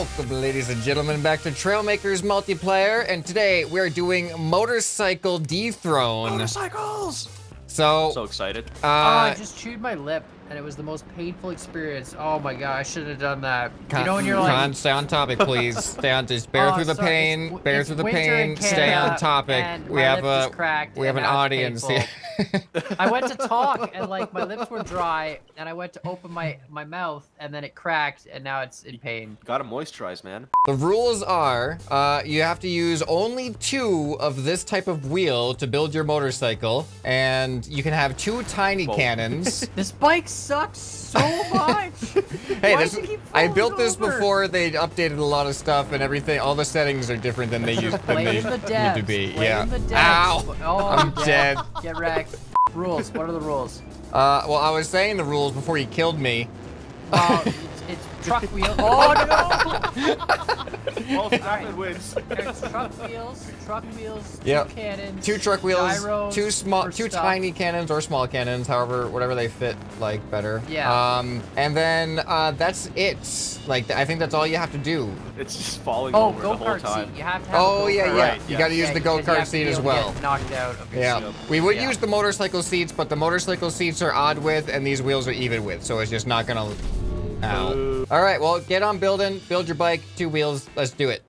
Welcome, ladies and gentlemen, back to Trailmakers multiplayer, and today we are doing Motorcycle Dethrone. Motorcycles! So, So excited. uh, oh, I just chewed my lip, and it was the most painful experience. Oh my god, I shouldn't have done that. Con- you know when you're like, Con, stay on topic, please. Stay on. Just bear Oh, through the sorry, pain. it's- bear it's through the pain. Stay on topic. We have a cracked, we have an audience painful. here. I went to talk, and like my lips were dry, and I went to open my my mouth, and then it cracked, and now it's in pain. Gotta moisturize, man. the rules are, uh, you have to use only two of this type of wheel to build your motorcycle, and you can have two tiny Whoa. cannons. This bike sucks so much. Hey, Why this, does it keep I built this over? before they updated a lot of stuff and everything. All the settings are different than they used than they the need to be. Blame yeah. the devs. Ow! Oh, I'm dead. Get wrecked. rules. What are the rules? Uh, well, I was saying the rules before you killed me. Uh, it's, it's truck wheel. Oh no! Alright. Wins. There's truck wheels, truck wheels, two Yep. cannons, Two truck wheels, two small, two stuff. tiny cannons or small cannons, however, whatever they fit like better. Yeah. Um, and then uh, that's it. Like I think that's all you have to do. It's just falling Oh, over go the whole kart time. seat. You have to have. Oh a yeah, yeah. Right, You yeah. got to use Yeah, the because go kart seat as well. Knocked out of your Yeah, seat. we would Yeah. use the motorcycle seats, but the motorcycle seats are odd width and these wheels are even width, so it's just not gonna. Ow. All right, well, get on building, build your bike, two wheels, let's do it.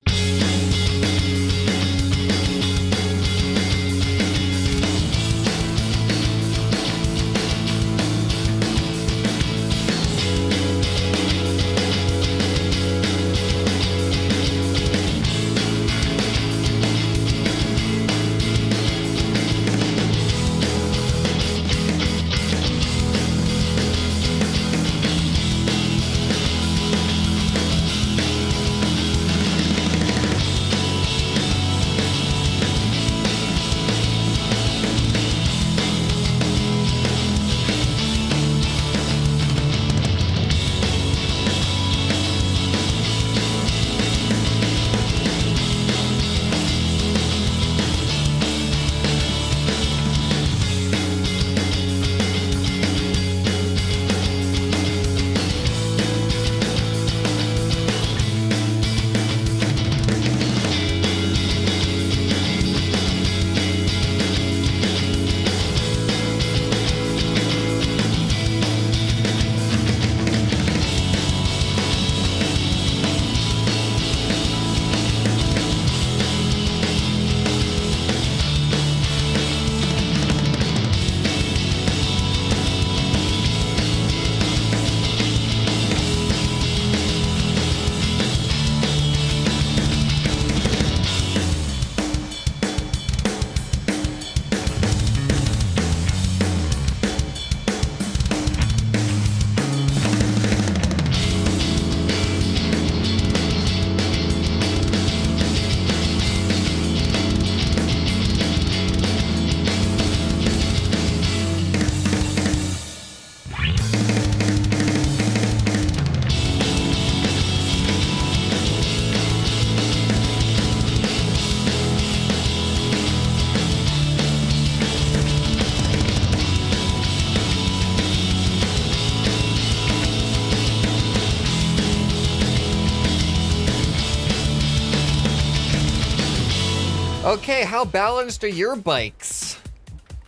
Okay, how balanced are your bikes?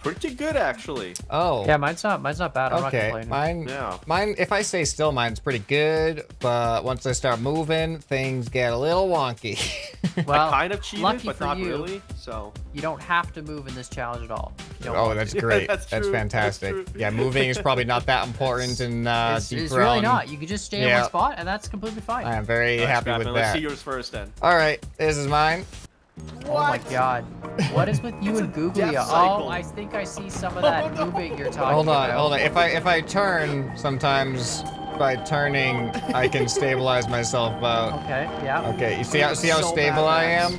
Pretty good, actually. Oh. Yeah, mine's not. Mine's not bad. I'm Okay, not complaining. mine, Yeah. mine. If I stay still, mine's pretty good. But once I start moving, things get a little wonky. well, kind of cheated, lucky but for not you, really. So. you don't have to move in this challenge at all. Oh, that's to. Yeah, great. that's that's, true, that's fantastic. Yeah, moving is probably not that important in uh, it's, Deep it's Realm. really not. You can just stay in Yeah. one spot, and that's completely fine. I am very Alright, happy with that. Let's see yours first, then. All right, this is mine. Oh my god. What is with you and Googly? death Oh. I think I see some of that Oh, no. moving you're talking Hold on, about. hold on. If I if I turn, sometimes by turning, I can stabilize myself out. Okay, yeah. Okay, you see how see how So stable I am?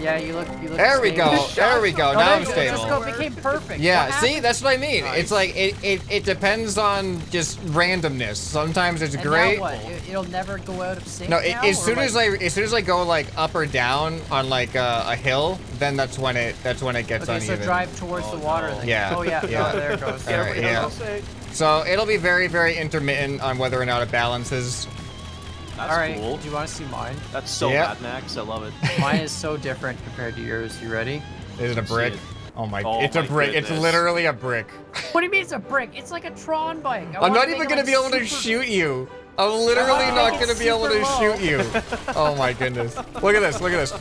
Badass. Yeah, you look. You look. There we go. There we go. No, Now there I'm you go. stable. Just go. Became perfect. Yeah, What see, that's what I mean. Nice. It's like it, it it depends on just randomness. Sometimes it's And great. Now what? It, it'll never go out of sync. No, it, now, as soon like, as I as soon as I go like up or down on like uh, a hill, then that's when it that's when it gets Okay, uneven. so drive towards Oh, the water. no. Then. Yeah. Oh yeah. Yeah. Oh, there it goes. All right, Everybody yeah. So it'll be very very intermittent on whether or not it balances. That's All right, cool. do you want to see mine? That's so Yeah. Mad Max. I love it. Mine is so different compared to yours. You ready? Is it a brick? it. Oh my, Oh it's a my brick. It's literally a brick. What do you mean it's a brick? It's like a Tron bike. I I'm not even gonna like be able to shoot you. I'm literally wanna not gonna be able to super shoot you. Oh my goodness. Look at this, look at this.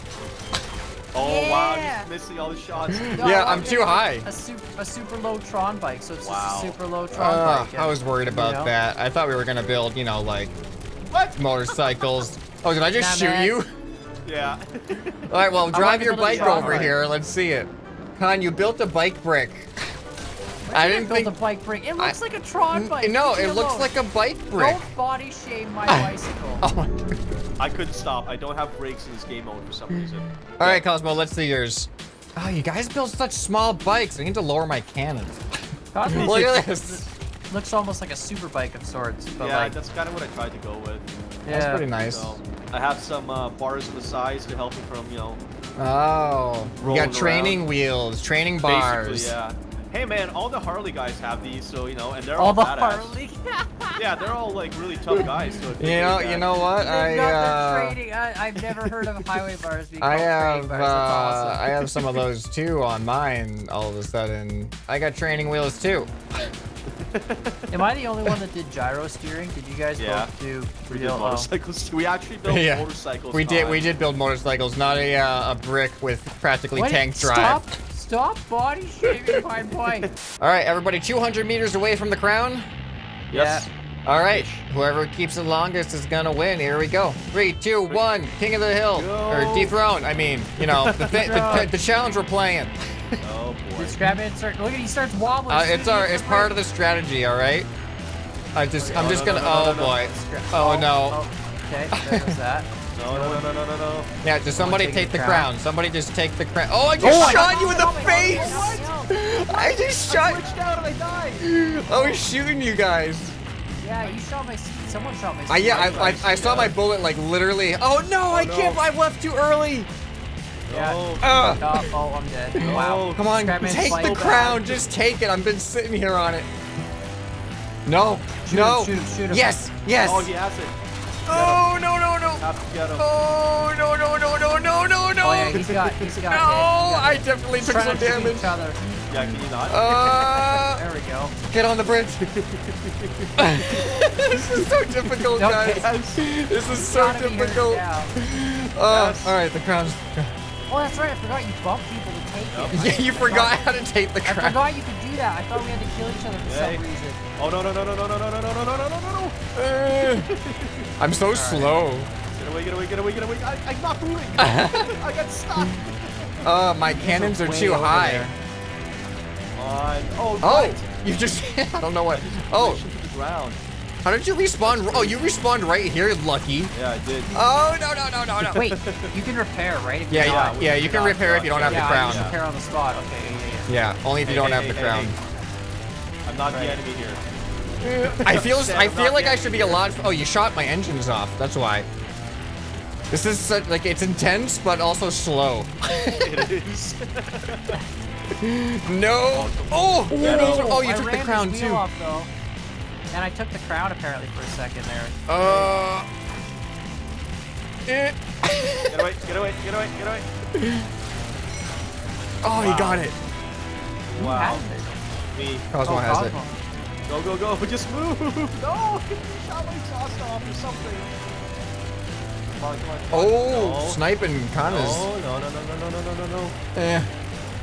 Oh wow, Yeah. he's missing all the shots. No, Yeah, I I'm too high. A super, a super low Tron bike, so it's Wow. just a super low Tron Uh, bike. I was worried about know? that. I thought we were gonna build, you know, like what? motorcycles. Oh, did I just Nah, shoot man. you? Yeah. All right, well, drive your to build a bike over bike. here. Let's see it. Con, you built a bike brick. I I didn't didn't build think. a bike brick. It I- looks like a Tron bike. No, it me looks like a bike brick. Don't body shame my bicycle. Oh my. I couldn't stop. I don't have brakes in this game mode for some reason. All right, Cosmo, let's see yours. Oh, you guys build such small bikes. I need to lower my cannons. Cosmos Look at this. Looks almost like a super bike of sorts, but yeah, like, that's kind of what I tried to go with. Yeah. That's pretty nice. So I have some uh, bars on the sides to help me from, you know, Oh, you got training around. wheels, training bars. basically, yeah. Hey man, all the Harley guys have these, so you know, and they're All all, the badass. Harley. Yeah, they're all like really tough guys. So You know, you know what? They've I got uh, their training. I, I've never heard of highway bars being I called have training uh, bars. That's awesome. I have some of those too on mine. All of a sudden, I got training wheels too. Am I the only one that did gyro steering? Did you guys Yeah. both do We did real? oh. motorcycles too. We actually built Yeah. motorcycles. We did. on- We did build motorcycles, not a uh, a brick with practically Wait, tank drive. Stop! Stop body shaming my bike. All right, everybody, 200 meters away from the crown. Yes. All right, whoever keeps it longest is gonna win. Here we go. Three, two, one. King of the hill, Go. or dethrone. I mean, you know, the, thi- the, Dethrone. the challenge we're playing. Oh boy. Just grab it and start. Look at he starts wobbling. Uh, it's as our, it's part of the strategy. All right. I just I'm No, just no, gonna. no, no, oh no, no. boy. brake. Oh, no. Oh, okay, there goes that. No, no, no, no, no, no, no. Yeah, just somebody taking take the the crown. crown. Somebody just take the crown. Oh, I just Oh, shot got- you in oh the face. what? I just shot. I shot. glitched out and I died. I was shooting you guys. Yeah, you shot my. Someone shot my seat. I, yeah, I, I, Nice, I saw my bullet like literally. Oh no, I no. can't. I left too early. Yeah. Oh, Ugh. Oh, oh, I'm dead. Wow. Come on, Scrapman's take fight the back. crown. Just take it. I've been sitting here on it. No, Shoot no. him, shoot him, shoot him. Yes, yes. Oh, he has it. Oh no, no, no. Have to get him. Oh no, no, no, no, no, no, no. Oh yeah, he's got, he's got. no, hit. I definitely took Trying some to shoot damage. Each other. Yeah, can you not? Uh, There we go. get on the bridge. this is so difficult, Okay. guys. This is so Gotta be hurt difficult. now. Oh, Yes. all right, the crown's. Oh, that's right. I forgot you bump people to take it. Yeah, you forgot how to take the crap. I forgot you could do that. I thought we had to kill each other for Hey. some reason. Oh no no no no no no no no no no no no no no! Uh, I'm so slow. Get away! Get away! Get away! Get away! I, I'm not moving. I got stuck. Uh, my cannons are Way too high. there. On. Oh. Oh, right. you just. I don't know what. Oh. Oh, To the ground. How did you respawn? Oh, you respawned right here, lucky. Yeah, I did. Oh, no, no, no, no, no. Wait, you can repair, right? If Yeah, you're yeah, not- yeah, you can repair if you don't have yeah, the crown. just repair on the spot. Okay, yeah, yeah. Yeah, only if you don't hey, have hey, the hey, crown. hey. I'm not Right. the enemy here. I feel I feel like I should be a lot. Oh, you shot my engines off. That's why. This is such, like it's intense, but also slow. it is. no. Oh, those are- oh, you took the crown too. Off, though. And I took the crown apparently for a second there. Uh. eh. Get away! Get away! Get away! Get away! Oh, he got it. Wow. Has it? Me. Cosmo Oh, has it. Cosmo. Go go go! Just move! No! Shot my exhaust off or something. Come on, come on. come on. Oh, No. sniping Kanas. No, no, no, no, no, no, no, no, no. Eh.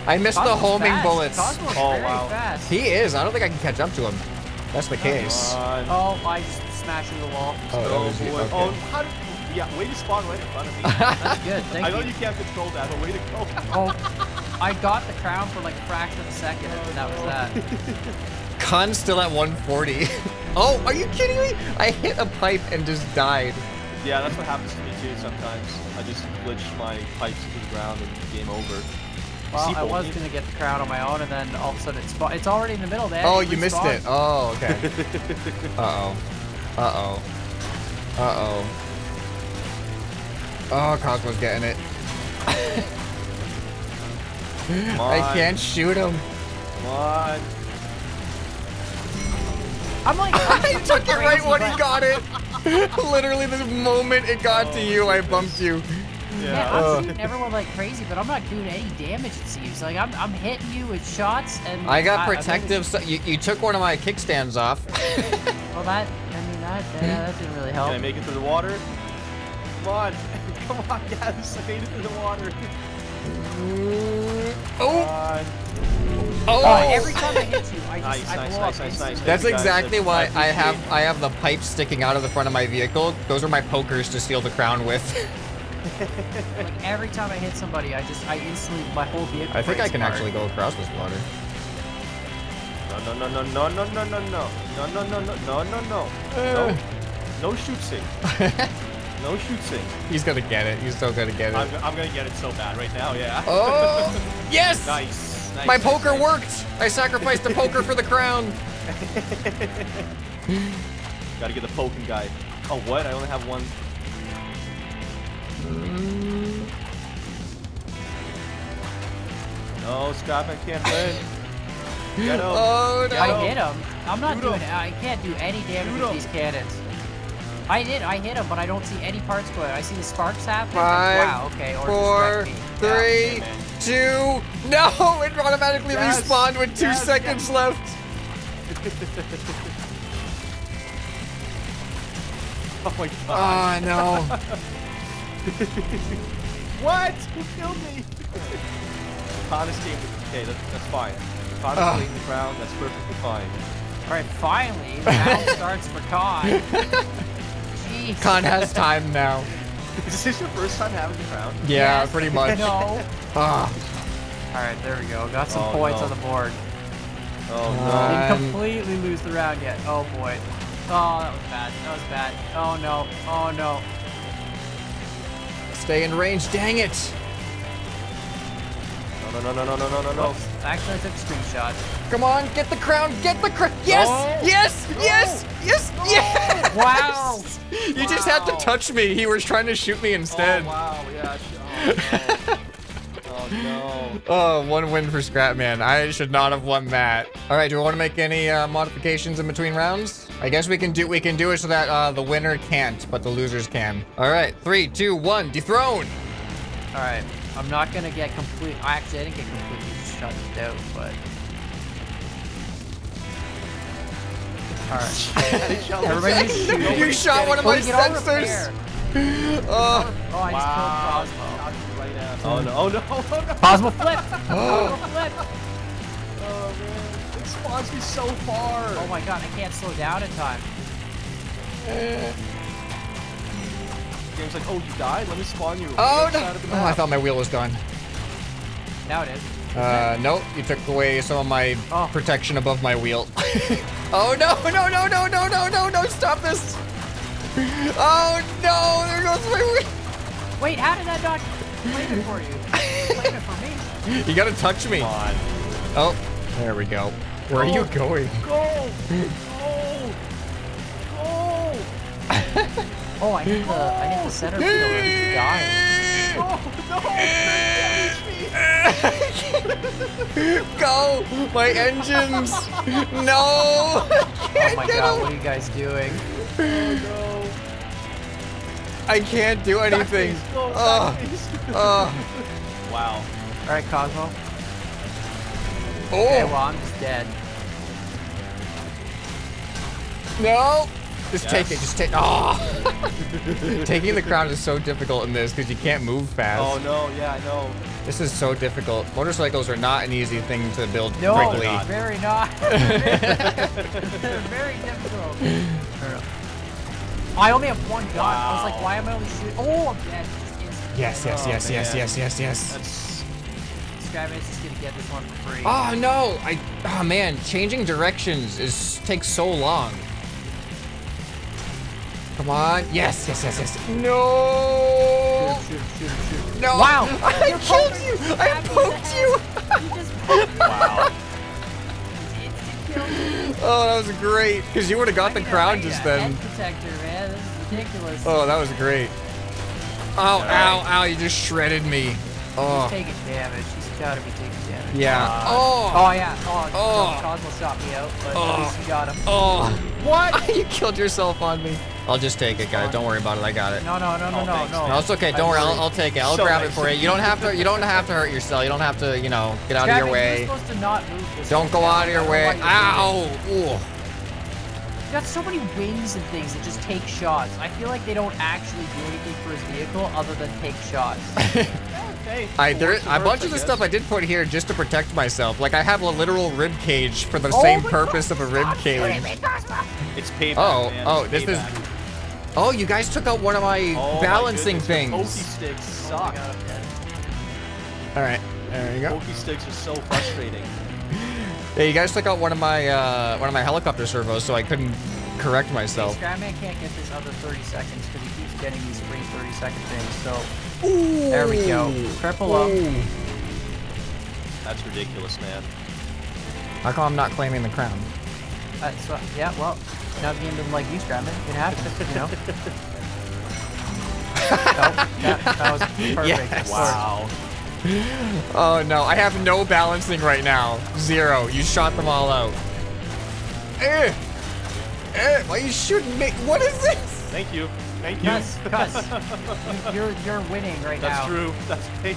I missed the Cosmo's homing fast. bullets. Cosmo's Oh, very wow. fast. He is. I don't think I can catch up to him. That's the case. Come. Oh, I just smashed through the wall. Oh, that Oh, boy. Okay. Oh, how did... Yeah, way to spawn right in front of me. That's good. Thank I know you. you can't control that, but way to go. Oh, I got the crown for like a fraction of a second, and that was that. Khan's still at 140. oh, are you kidding me? I hit a pipe and just died. yeah, that's what happens to me too sometimes. I just glitch my pipes into the ground and game over. Well, I was gonna get the crown on my own, and then all of a sudden it's it's already in the middle there. Oh, you missed it. Oh, okay. Uh-oh. Uh-oh. Uh-oh. Oh, Cosmo's getting it. I can't shoot him. Come on. I'm like, I took it right when he got it. Literally, the moment it got to oh, you, I bumped you. Man, Yeah. I'm Uh. shooting everyone like crazy, but I'm not doing any damage. It seems like I'm, I'm hitting you with shots, and I got I'm able protective. So you, you took one of my kickstands off. well, that I mean that yeah, that didn't really help. Can I make it through the water? Come on. Come on, guys. I made it through the water. Oh, on. oh! Oh, every time I hit you, I just Nice, I nice, blow nice, up nice, nice. That's Thank you, guys. exactly why I have I have the pipes sticking out of the front of my vehicle. Those are my pokers to steal the crown with. Like every time I hit somebody, I just I instantly my whole vehicle. I think I can apart. actually go across this water. No, no, no, no, no, no, no, no, no. No, no, no, no, no, no, no. No. No shoot sing. No shoot sing. He's gonna get it. He's still gonna get I'm, it. I'm gonna get it so bad right now, yeah. Oh, yes! Nice. nice My nice, poker nice. worked. I sacrificed the poker for the crown. Gotta get the poking guy. Oh, what? I only have one. No, Scott, I can't win. Get him. Oh no! I hit him. I'm not Shoot doing. him. I can't do any damage Shoot with him. these cannons. I did. I hit him, but I don't see any parts going. I see the sparks happen. Five, wow. Okay. Or Four, just. Yeah. two. No! It automatically Yes, respawned with two yes, seconds left. Oh my ah, god. Oh no! What? Who killed me? Connors team. Okay, that's, that's fine. Connors Ugh. claimed the crown. That's perfectly fine. All right. Finally, the round starts for Con. Jeez. Khan has time now. Is this your first time having the crown? Yeah, Yes. pretty much. No. Ah. All right. There we go. Got some Oh, points no. on the board. Oh Uh, no. Didn't completely lose the round yet. Oh boy. Oh, that was bad. That was bad. Oh no. Oh no. Stay in range, dang it! No, no, no, no, no, no, no, no. Oops. Actually, I took a screenshot. Come on, get the crown, get the crown! Yes! No! Yes! Yes! Yes! Yes! Wow. You just had to touch me. He was trying to shoot me instead. Oh wow, yeah. Oh no. oh no. Oh, one win for Scrapman. I should not have won that. All right, do we want to make any uh, modifications in between rounds? I guess we can do we can do it so that uh, the winner can't, but the losers can. All right, three, two, one, dethrone. All right. I'm not gonna get complete. Actually, I didn't get completely shut out, but. All right. Everybody just shoot. you shot one of Oh, my you sensors. Oh, Oh, I just killed Cosmo. Shot you right now. Oh no, oh no, oh no. Cosmo flip. Cosmo flip. Oh man. Spawns me so far. Oh my god, I can't slow down in time. Game's like, oh, you died? Let me spawn you. oh no! side of the Oh, I thought my wheel was gone. Now it is. Uh, nope. You took away some of my Oh. protection above my wheel. oh no! No! No! No! No! No! No! No! Stop this! Oh no! There goes my wheel. Wait, how did that not claim it for you? Claim it for me. You gotta touch me. Come on. Oh, there we go. Where are you Oh. going? Go! Go! Go! Oh, I need the I hit the center field and he died. Oh no! Go! My engines! No! Oh my god, what are you guys doing? Oh, no! I can't do anything. Go, Oh, backface. oh, Wow. All right, Cosmo. Oh. Okay, well oh! I'm just dead. No! Just take it, just take. Oh! Taking the crown is so difficult in this because you can't move fast. Oh no, yeah, I know. This is so difficult. Motorcycles are not an easy thing to build No, quickly. not. very not. very difficult. I only have one gun. I was like, why am I only shooting? Oh, I'm dead. Yes, yes, Oh, yes, yes, man. yes, yes, yes. That's Scrapman's just gonna get this one for free. Oh no! I oh man, changing directions is takes so long. Come on. Yes, yes, yes, yes. No! Shoot, shoot, shoot, shoot. No! Wow! I You're killed you! I Stab me in the poked you! You just poked wow. Instant kill me. Oh, that was great. Because you would have got the need a- I crown just then. Head protector, man. This is ridiculous. Oh, that was great. Ow, ow, ow, you just shredded me. He's Oh, taking damage. He's gotta be taking damage. yeah. Oh Oh, yeah. Oh, Oh. Cosmo shot me out, but Oh. at least oh. you got him. oh. What? you killed yourself on me. I'll just take it, guys. Don't worry about it. I got it. No, no, no, no, Oh, no, no. No, it's okay. Don't worry. I'll, I'll take it. I'll so grab it for you. You don't have to. You don't have to hurt yourself. You don't have to. You know, get out of your way. You're supposed to not move this Don't thing go out of your way. know why you're moving it. Ow! Ooh. He's got so many wings and things that just take shots. I feel like they don't actually do anything for his vehicle other than take shots. Okay. I for there a worse, bunch I of the guess. stuff I did put here just to protect myself. Like I have a literal rib cage for the Oh same purpose God, of a rib cage. shooting me, Cosmo! It's payback. Oh, man. oh, It's this is- payback. Oh, you guys took out one of my Oh my balancing goodness, Pokey things. sticks Oh suck. God, All right, there you go. Pokey sticks are so frustrating. Yeah, you guys took out one of my uh, one of my helicopter servos, so I couldn't correct Hey, myself. Scrapman can't get this other 30 seconds because he keeps getting these free 30 second things. So there we go. Triple up. That's ridiculous, man. How come I'm not claiming the crown? That's what, yeah, well, now the game doesn't like you, Scrapman. It happens, you know? nope, that, that was perfect. Yes. Wow. Oh no, I have no balancing right now. Zero. You shot them all out. Eh! Eh! Why you shooting me? What is this? Thank you. Thank you. Cuz, cuz, you, you're, you're winning right That's now. That's true. That's pain.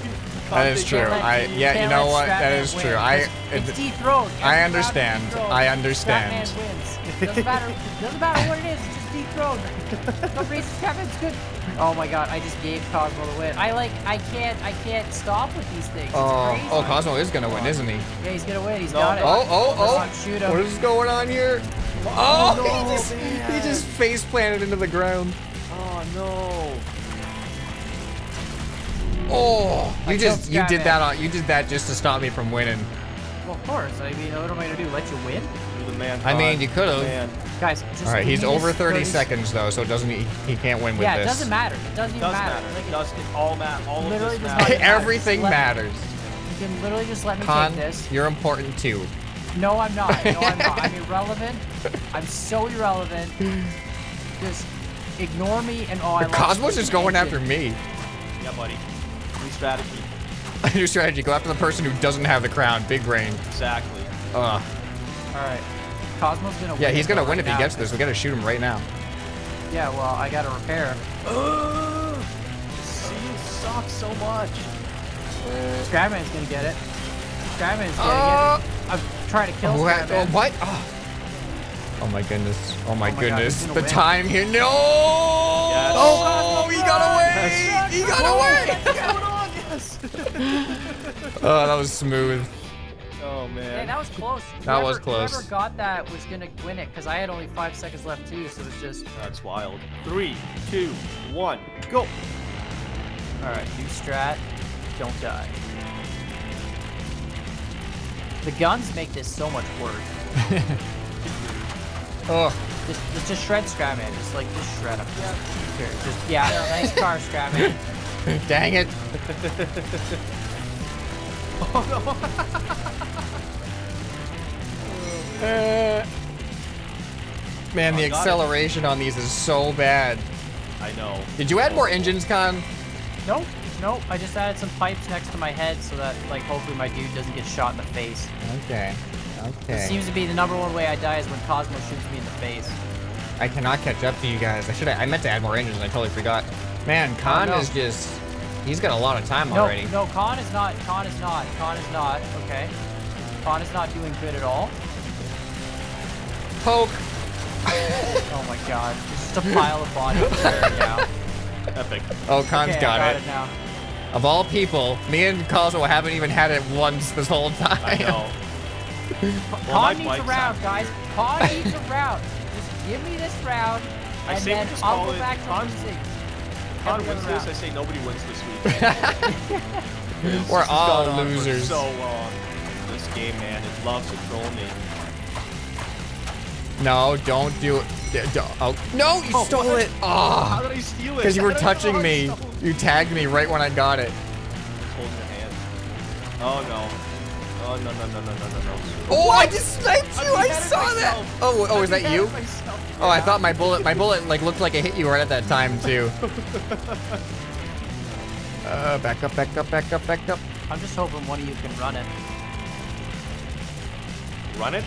That is true. I yeah, you know what? That Scrapman is win, true. I 'cause it's dethroned. I understand. round is dethroned. I understand. Scrapman wins. Doesn't matter. Doesn't matter what it is. It's just dethroned. No reason Scrapman's good. Oh my god! I just gave Cosmo the win. I like. I can't. I can't stop with these things. It's Oh, oh crazy. oh, Cosmo is gonna win, isn't he? Yeah, he's gonna win. He's No, got it. Oh, oh, oh! shoot him. What is going on here? Oh, no, he just he just face planted into the ground. Oh no. Oh, you killed just you did that on you did that just to stop me from winning. Well, of course. I mean, what am I gonna do? Let you win, You're the man. I mean, you could've. Man. guys? Just All right, he's over this 30 seconds though, so it doesn't he, he can't win with Yeah, this. it doesn't matter. It doesn't even Does matter. matter. Like, It does. It all matter. All of this does matters. not matter. Everything Let- matters. You can literally just let me Con, take this. you're important too. No, I'm not. No, I'm not. I'm irrelevant. I'm so irrelevant. Just ignore me and oh, I Cosmos is going after me. Yeah, buddy. New strategy. New strategy: go after the person who doesn't have the crown. Big brain. Exactly. Ugh. All right. Cosmos gonna win. Yeah, he's gonna win right if he gets this. We gotta shoot him right now. Yeah, well, I gotta repair. Ugh. See, you suck so much. Scrapman's gonna get it. Scrapman's gonna Oh. get it. Ah! I'm trying to kill Who had- oh, what? Oh. Oh my goodness. Oh my Oh my goodness. gonna the win. time here. No! Yes. Oh, he got away! Yes. He away! What's going on? Yes. Oh, that was smooth. Oh Hey, man. that was close. That was Whoever- close. Whoever got that was gonna win it because I had only five seconds left too, so it was just. That's wild. Three, two, one, go. All right, new strat. Don't die. The guns make this so much worse. Oh, Just, just, just shred Scrapman. Just like, just shred him. Here, just yeah, nice car, Scrapman. dang it. Oh Uh, man, the Oh, it. acceleration on these is so bad. I know. Did you add more engines, Con? Nope, nope. I just added some pipes next to my head so that, like, hopefully my dude doesn't get shot in the face. Okay. okay. It seems to be the number one way I die is when Cosmo shoots me in the face. I cannot catch up to you guys. I should I meant to add more engines and I totally forgot. Man, Con no. is just he's got a lot of time No, already. no, Con is not. Con is not. Con is not. Okay. Con is not doing good at all. Poke. Oh my god. It's just a pile of bodies right now. Epic. Oh, Con's okay, got, got it. it. now. Of all people, me and Cosmo haven't even had it once this whole time. I know. Con Well, my needs a round, out. guys. Con needs a round. Just give me this round, I and say then I'll call go it back to Con- losing. Con Every wins other this. I say nobody wins this week. This We're has all gone on for losers. So long. This game, man, it loves to troll me. No, don't do it. D- d- Oh, no, you Oh, stole what? it. Ah. How Oh, did I steal it? because you were How did I know touching me. You tagged me right when I got it. Just your hand. Oh no. Oh no no no no no no no. Oh, I just sniped you. I beheaded saw that. Oh, oh, is that you? myself. Oh, I thought my bullet, my bullet, like looked like it hit you right at that time too. Uh, back up, back up, back up, back up. I'm just hoping one of you can run it. Run it.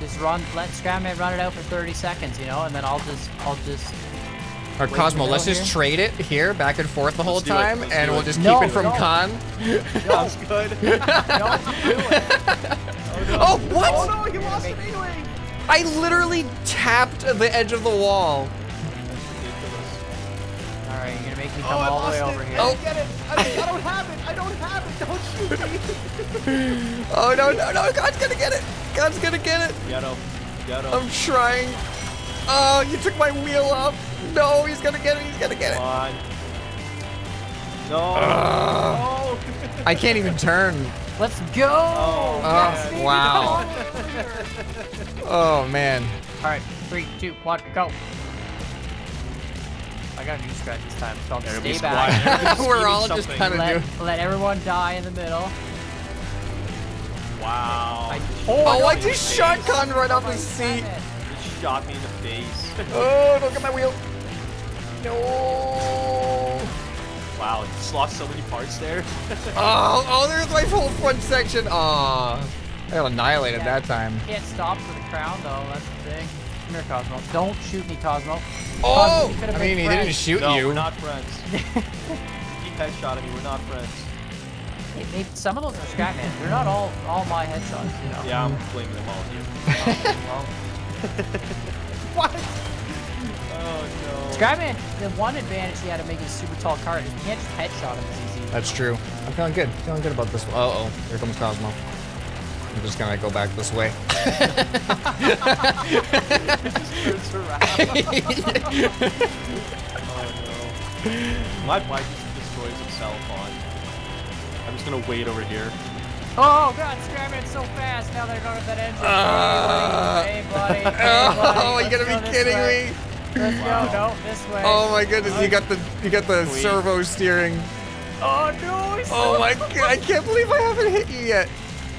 Just run, let Scrapman run it out for 30 seconds, you know, and then I'll just, I'll just Or Wait, Cosmo, let's just here? trade it here, back and forth the whole Let's time, and we'll it. just No, keep it from no. Khan. Sounds good. Don't do. Oh, what? Oh no, oh, he oh, lost it anyway. I literally tapped the edge of the wall. All right, you're gonna make me Oh, come I all the way lost over it. here. Oh. I don't get it. I, I don't have it. I don't have it. Don't shoot me. Oh, no, no, no. God's gonna get it. God's gonna get it. Get him. Get him. I'm trying. Oh, you took my wheel off. No, he's gonna get it. He's gonna get it. Come it. on. No. Uh, no. I can't even turn. Let's go. Oh, Yes, man. wow. come on over here. Oh, man. All right, three, two, one, go. I got a new stretch this time. It's called Everybody's Stay Back. We're scheming all just kinda- Let, let everyone die in the middle. Wow. I, Oh, no, I just face. shot Khan right off my his seat. God. You shot me in the face. Oh, don't get my wheel. No. wow, you just lost so many parts there. Oh, oh, there's my whole front section. Aw. I got annihilated Yeah. that time. Can't stop for the crown though. That's the thing. Come here, Cosmo. Don't shoot me, Cosmo. Oh! Cosmo, we could've I been mean, he didn't shoot no, you. we're not friends. Keep headshotting me. We're not friends. Hey, hey, some of those are Scatman. They're not all all my headshots, you know. Yeah, I'm blaming them all on you. Well, What? Oh no. Scatman, the one advantage he had of making a super tall card is you can't just headshot him as easy. That's true. I'm feeling good. Feeling good about this one. Uh oh, here comes Cosmo. I'm just gonna go back this way. Oh no. My bike just destroys itself on. I'm just gonna wait over here. Oh god, Scatman's so fast now that I don't have that engine. Uh, hey, buddy. Hey, buddy. Hey, buddy. Oh, you Let's gotta go be kidding way. me! Let's Wow. go. No, this way. Oh my goodness, you got the you got the Sweet. servo steering. Oh no, he's Oh so my god, I can't believe I haven't hit you yet.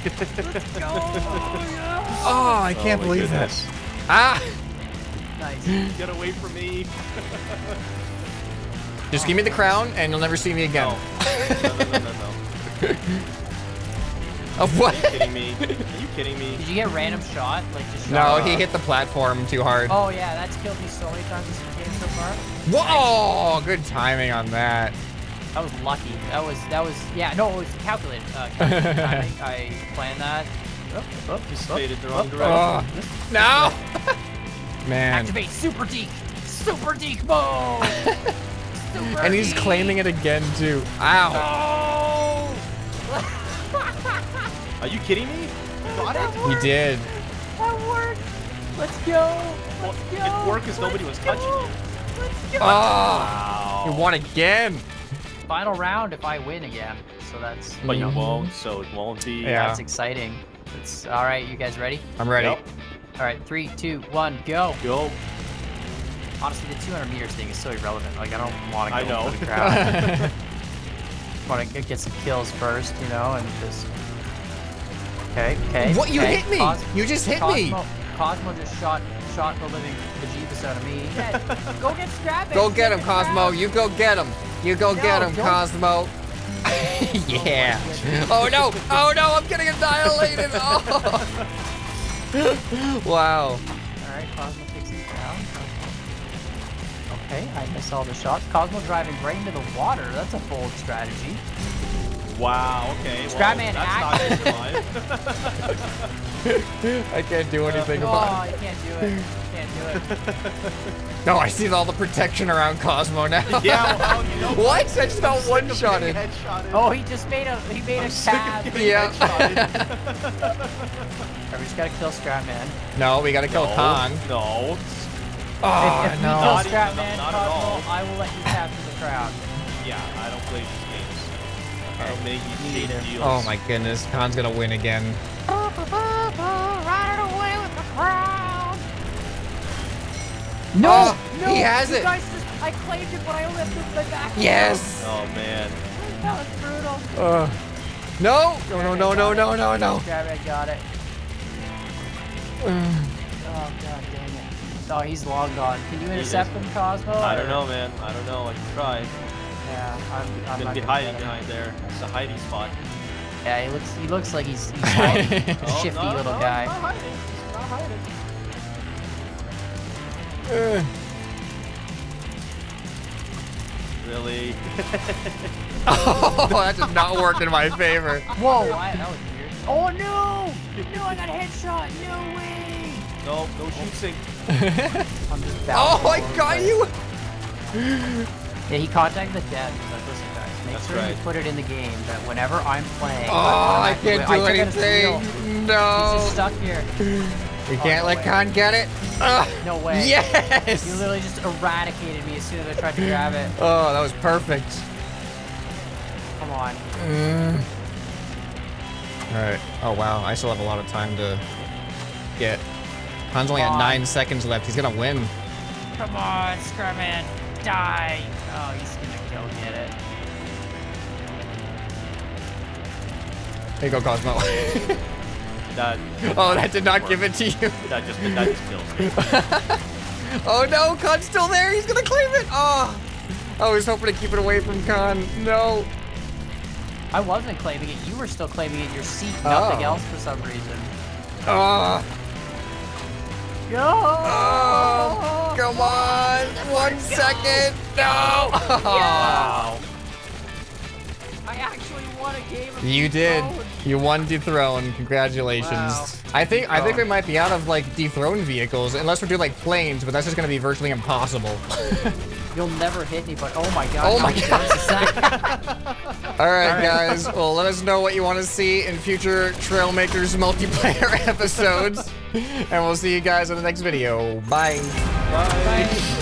Let's go. yeah. Oh, I Oh, can't my believe goodness. that. Ah! Nice. Get away from me. Just give me the crown and you'll never see me again. No. No, no, no, no, no. Of what? Are you kidding me? Are you kidding me? Did you get a random shot? Like just No, shot he hit the platform too hard. Oh yeah, that's killed me so many times this game so far. Whoa! Good timing on that. That was lucky. That was that was yeah. No, it was calculated. Uh, calculated timing. I planned that. Oh, oh, Just oh, faded the oh, wrong oh. direction. Oh, no! Man. Activate super deke. Super deke mode. super And he's deke. claiming it again too. Ow! Are you kidding me? You got it? He did. That worked. Let's go. Let's go. It worked because nobody was Let's touching go. you. Let's go. Oh! Wow. You won again. Final round if I win again. So that's But you No. won't, so it won't be. Yeah. that's exciting. It's all right. You guys ready? I'm ready. Yep. All right, three, two, one, go. Go. Honestly, the 200 meters thing is so irrelevant. Like, I don't want to I go know. for the crowd. want to get some kills first, you know, and just. Okay, okay. What? You okay. hit me. Cos- You just hit Cosmo, me. Cosmo just shot shot the living bejeebus out of me. Go get Scrappy. Go get him, Cosmo. You go get him. You go No, get him, don't- Cosmo. yeah. Oh no! Oh no! I'm getting annihilated. Oh. wow. All right, Cosmo takes it down. Okay, I miss all the shots. Cosmo driving right into the water. That's a bold strategy. Wow, okay. Well, Scrapman, that's not. I can't do anything Oh, about you can't do it. You can't do it. it. No, I see all the protection around Cosmo now. yeah, well, you know What? I just got one Sick shot in. Oh, he just made a he made I'm a sick of tab. getting Yeah. headshotted. Alright, we just gotta kill Scrapman. No, we gotta kill no, Khan. No. Oh, if if we no. kill Not even- Scrapman, not at all. Cosmo, I will let you capture the crowd. Yeah, I don't believe these Oh my goodness, Khan's gonna win again. No! Oh, no! He has it! Guys just, I claimed it, but I only have the back. Yes! Oh man. That was brutal. Uh, no! No, no, no, no, no, no, no. Damn it, got it. oh, god damn it. Oh, he's long gone. Can you intercept him, Cosmo? I don't know, man. I don't know. I tried. Yeah, I'm, I'm gonna be hiding get behind there. It's a hiding spot. Yeah, he looks he looks like he's, he's hiding. A Oh, shifty no, little no, guy. He's not hiding. He's not hiding. uh. Really? Oh, that did not work in my favor. Whoa, that was weird. Oh no! No, I got a headshot. No way. No, no shooting. I'm just Oh, bouncing I got you. Place. Yeah, he contacted the chat. He's like, listen, guys, make That's sure right. you put it in the game that whenever I'm playing, Oh, I automatically- can't do I took out a steal. anything. He's No. just stuck here. We can't no let. Khan get it. Ugh. No way. Yes. You literally just eradicated me as soon as I tried to grab it. Oh, that was perfect. Come on. Mm. All right. Oh wow, I still have a lot of time to get. Khan's only at on. nine seconds left. He's gonna win. Come on, Scrubman. Die. Oh, he's gonna kill get it. There you go, Cosmo. That, oh, that did not give it to you. that just that just kills me. Oh no, Khan's still there. He's gonna claim it. Oh, I was hoping to keep it away from Khan. No. I wasn't claiming it. You were still claiming it in your seat. Nothing Oh. else for some reason. Ah. Oh. Go! Oh, ah. Come on. One second. No. Wow. I actually won a game of You did. Dethrone. You won dethrone. Congratulations. Wow. I think I think we oh. might be out of like dethroned vehicles unless we do like planes, but that's just gonna be virtually impossible. You'll never hit me, but oh my god. Oh my God. times is that? All right, All right. guys. Well, let us know what you want to see in future Trailmakers multiplayer episodes, and we'll see you guys in the next video. Bye. Bye. Bye.